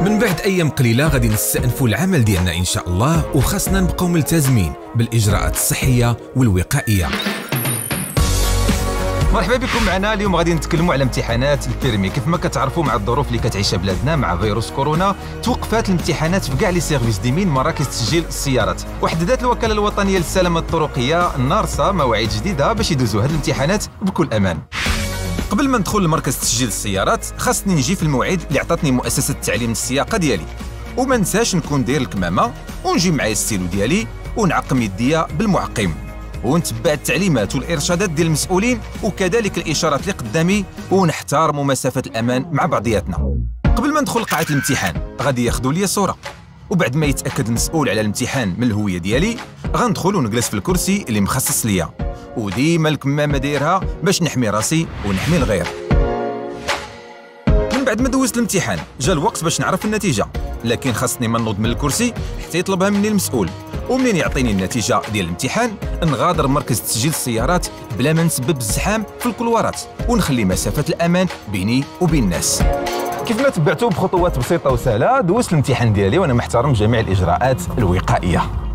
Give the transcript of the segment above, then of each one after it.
من بعد أيام قليلة غادي نستأنفوا العمل ديالنا إن شاء الله وخاصنا نبقاو ملتزمين بالإجراءات الصحية والوقائية. مرحبا بكم معنا. اليوم غادي نتكلموا على امتحانات ال permis كيف ما كتعرفوا مع الظروف اللي كتعيشها بلادنا مع فيروس كورونا توقفات الامتحانات في كاع les services des mines مراكز تسجيل السيارات. وحددت الوكالة الوطنية للسلامة الطرقية النارسا مواعيد جديدة باش يدوزوا هذه الامتحانات بكل أمان. قبل ما ندخل لمركز تسجيل السيارات خاصني نجي في الموعد اللي عطاتني مؤسسة التعليم السياقة ديالي. وما نساش نكون داير الكمامة ونجي معايا الستيلو ديالي ونعقم يديا بالمعقم. ونتبع التعليمات والإرشادات ديال المسؤولين وكذلك الإشارات اللي قدامي ونحترم مسافة الأمان مع بعضياتنا. قبل ما ندخل قاعه الامتحان غادي ياخذوا لي صورة. وبعد ما يتأكد المسؤول على الامتحان من الهوية ديالي غندخل ونجلس في الكرسي اللي مخصص ليا. وديما الكمامه دايرها باش نحمي راسي ونحمي الغير. من بعد ما دوزت الامتحان جا الوقت باش نعرف النتيجة. لكن خاصني ما نوض من الكرسي حتى يطلبها مني المسؤول. ومنين يعطيني النتيجة ديال الامتحان؟ نغادر مركز تسجيل السيارات بلا ما نسبب الزحام في الكلوارات ونخلي مسافة الأمان بيني وبين الناس. كيف ما تبعتوا بخطوات بسيطة وسهلة دوزت الامتحان ديالي وأنا محترم جميع الإجراءات الوقائية.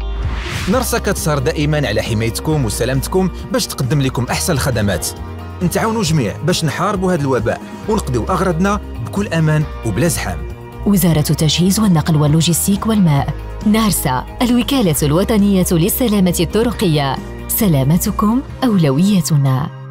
نرسا كتسهر دائما على حمايتكم وسلامتكم باش تقدم لكم أحسن الخدمات نتعاونوا جميع باش نحاربوا هذا الوباء ونقضيو أغراضنا بكل أمان وبلا زحام. وزارة التجهيز والنقل واللوجستيك والماء نارسا الوكالة الوطنية للسلامة الطرقية. سلامتكم أولويتنا